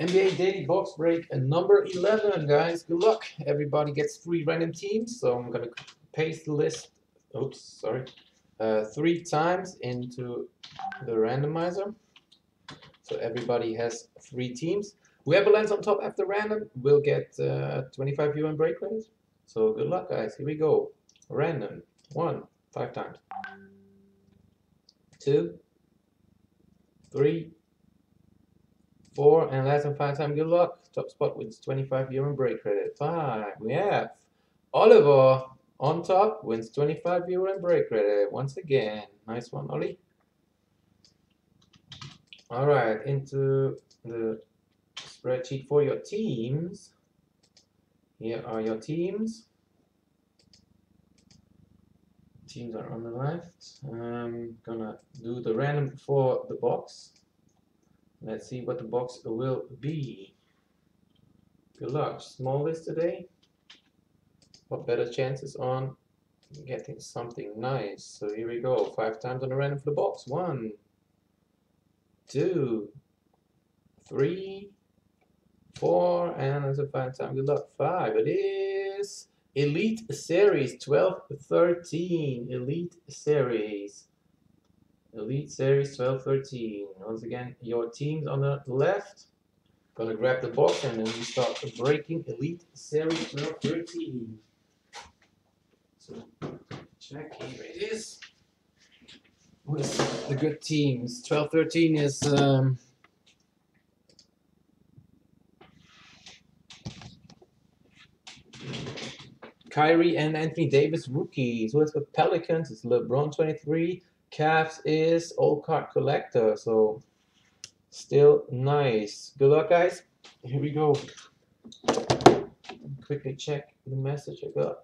NBA Daily Box Break and number 11, guys. Good luck. Everybody gets three random teams, so I'm going to paste the list, oops, sorry, uh, three times into the randomizer. So everybody has three teams. Whoever lands on top after random will get uh, 25 UN break credits. So good luck, guys. Here we go. Random. One, five times. Two, three, four, and last and 5 time. Good luck. Top spot wins 25 UN break credit. Five. We have Oliver on top wins 25 euro and break credit. Once again. Nice one, Ollie. All right, into the spreadsheet for your teams. Here are your teams. Teams are on the left. I'm gonna do the random for the box. Let's see what the box will be. Good luck. Small list today. What better chances on getting something nice? So here we go. Five times on the random for the box. One, two, three, four, and as a final time, good luck, five. It is Elite Series 12, 13. Elite Series. Elite Series 12, 13. Once again, your teams on the left. Gonna grab the box and then we start breaking Elite Series 12, 13. So, check, here it is with the good teams. 12-13 is um, Kyrie and Anthony Davis rookies. Who has the Pelicans? It's LeBron 23. Cavs is Old Card Collector. So still nice. Good luck, guys. Here we go. Quickly check the message I got.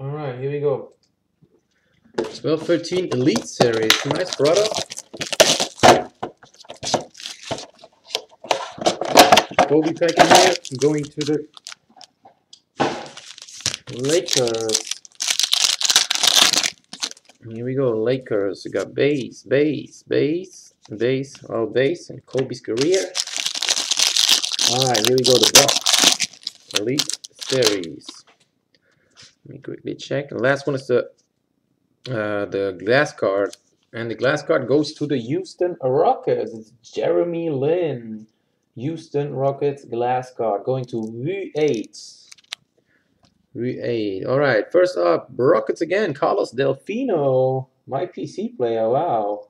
All right, here we go. 1213 Elite Series. Nice, brother. Kobe packing here. Going to the Lakers. Here we go, Lakers. We got base, base, base, base, all base, and Kobe's career. Alright, here we go, the box. Elite Series. Let me quickly check. The last one is the uh, the glass card. And the glass card goes to the Houston Rockets. It's Jeremy Lin. Houston Rockets glass card going to V8. V8. All right. First up, Rockets again. Carlos Delfino. My PC player. Wow.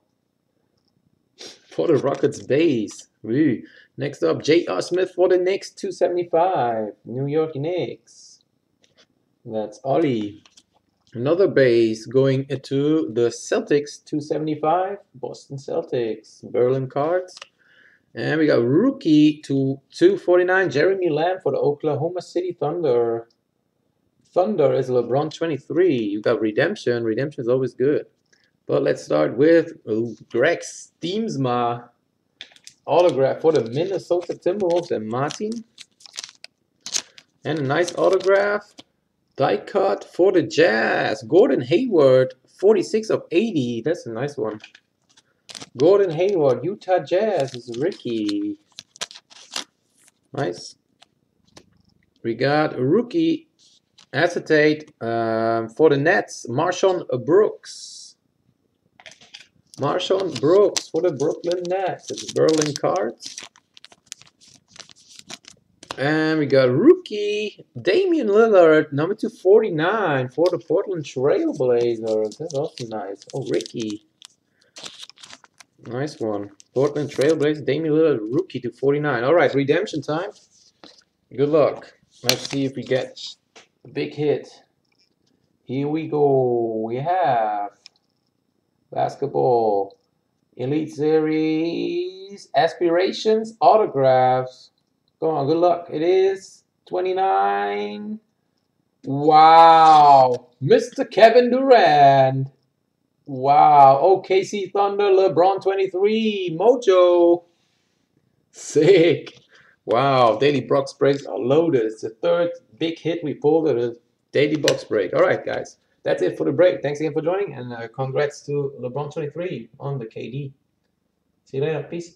For the Rockets base. Woo. Next up, J.R. Smith for the Knicks 275. New York Knicks. That's Ollie. Another base going to the Celtics 275, Boston Celtics, Berlin cards. And we got rookie to 249, Jeremy Lamb for the Oklahoma City Thunder. Thunder is LeBron 23. You got redemption. Redemption is always good. But let's start with ooh, Greg Stiemsma autograph for the Minnesota Timberwolves and Martin. And a nice autograph Die cut for the Jazz. Gordon Hayward, 46 of 80. That's a nice one. Gordon Hayward, Utah Jazz is Ricky. Nice. We got rookie acetate um, for the Nets, MarShon Brooks. MarShon Brooks for the Brooklyn Nets. It's Berlin cards. And we got rookie Damian Lillard, number 249 for the Portland Trailblazers. That's also nice. Oh, Ricky. Nice one. Portland Trailblazers, Damian Lillard, rookie to 49. All right, redemption time. Good luck. Let's see if we get big hit. Here we go. We have basketball, Elite Series, aspirations, autographs. Go on, good luck. It is 29. Wow. Mr. Kevin Durant. Wow. OKC Thunder, LeBron 23. Mojo. Sick. Wow. Daily box breaks are loaded. It's the third big hit we pulled at a daily box break. All right, guys. that's it for the break. Thanks again for joining, and uh, congrats to LeBron 23 on the KD. See you later. Peace.